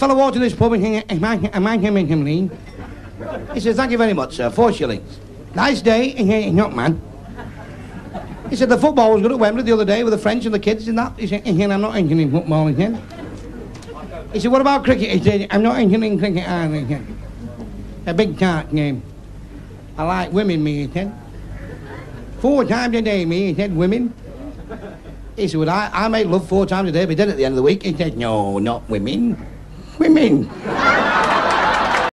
fellow to this pub and I him and him lean? He said, thank you very much, sir. Four shillings. Nice day, not man. He said, the football was good at Wembley the other day with the French and the kids and that. He said, I'm not in football again. He said, what about cricket? He said, I'm not in cricket either. A big tart game. I like women, me, he said. Four times a day, me, he said, women. He said, well, I, I make love four times a day, but then at the end of the week, he said, no, not women. Women.